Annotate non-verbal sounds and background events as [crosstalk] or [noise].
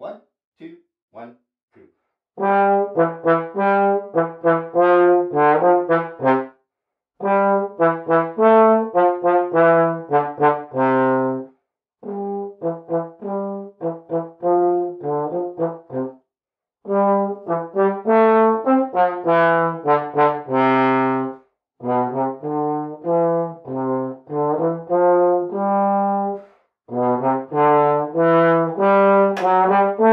One, two, one, two. [laughs] Thank.